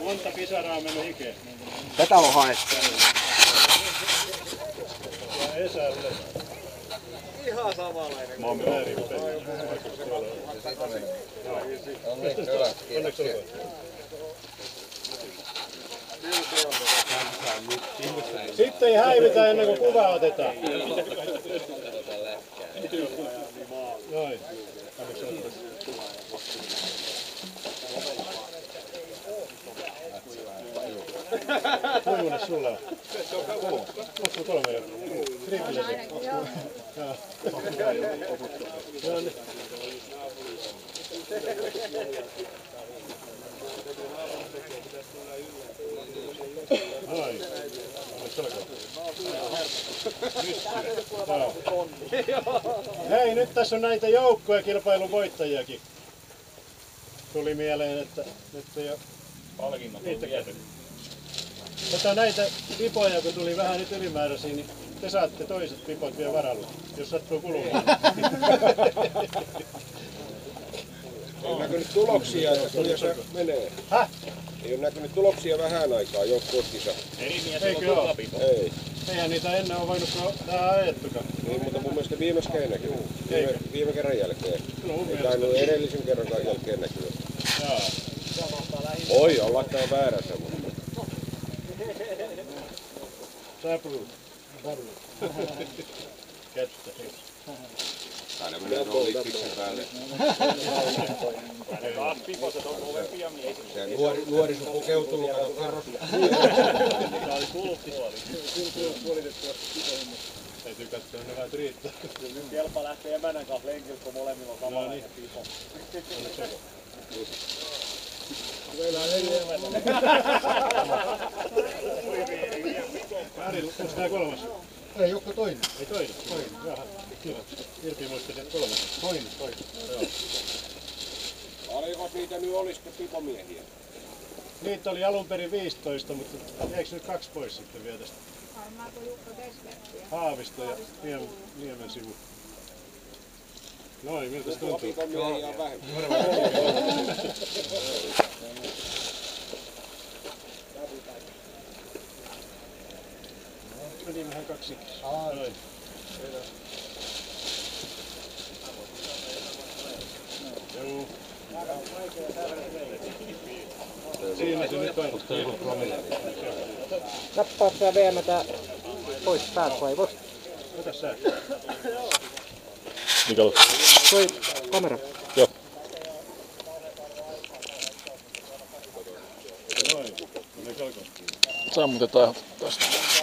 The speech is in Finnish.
Monta pisaraa on mennyt hikeen. Tätä on haettu. Ja Esälle. Ihan samanlainen. Mä oon. Onneksi. Sitten ei häivitä ennen kuin kuva otetaan. Noin. Onneksi olkoon. Kuinka sulla on? Onko kolme jo? Tripille se. Joo. Joo. Hei, nyt tässä on näitä joukkoja kilpailun voittajiakin. Tuli mieleen, että nyt ei ole Palkinnot on viety. Tota näitä pipoja, kun tuli vähän nyt ylimääräisiä, niin te saatte toiset pipot vielä varalla, jos sattuu kulumaan. Ei ole näkynyt tuloksia, että kuinka se menee. Häh? Ei ole näkynyt tuloksia vähän aikaa jo koskissa. Eri mies Eikö on. Ei. Eihän niitä ennen ole voinut tähän ajettukaan. Niin, mutta mun mielestä viime kerran näkyy. Viime, viime kerran jälkeen. No Ei tainnut edellisen kerran jälkeen näkyä. Jaa. Oi, olla tää väärässä, Sabru. Sabru. Kättä. aina menee tuon lippiksen päälle. Ne taas piposet on kovempia miehiä. Nuori, nuori pukeutunut, kato kerros. Tää oli kulttuoli. Täytyy katsoa, ne vähän riittää. Nyt kelpa lähtee emänän kanssa lenkille, kun molemmilla on No niin. pipo. Onneksi olkoon. Ari, onko tää kolmas? Ei, joku toinen. Ei toinen. Toinen. Jaha. Kiva. Irpi muisteli, että kolmas. Toinen, toinen. Paljonko niitä nyt olisi pipomiehiä? Niitä oli alun perin 15, mutta jäikö nyt kaksi pois sitten vielä tästä? Varmaanko Jukka? Haavisto ja Niemen, Niemen sivu. Noin, miltä se tuntuu? Pipomiehiä on vähemmän. Meni vähän kaksi. Noin. Joo. Siinä se nyt on. Nappaa sä VMtä pois päältä vai voi? Ota sä. Mikä on? Toi kamera. Olkoon. Sammutetaan tästä.